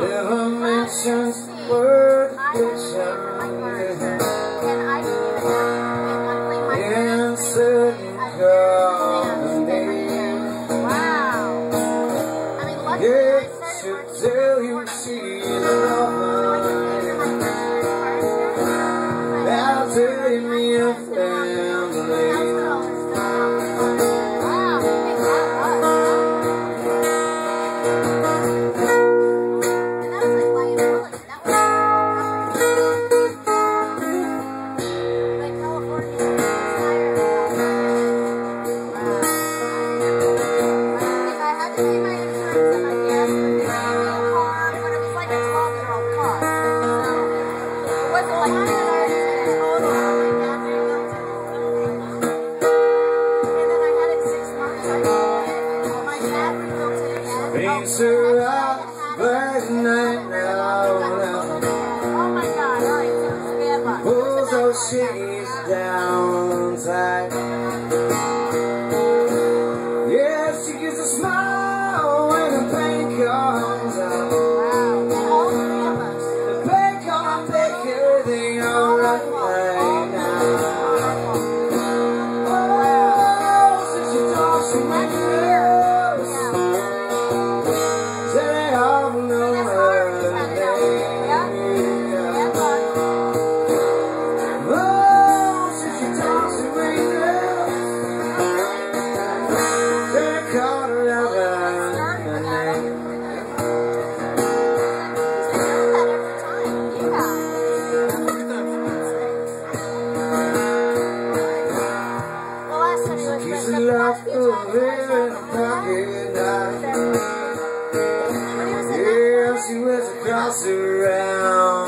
never mentions the word which I'm living. Answer you, God. Cross around.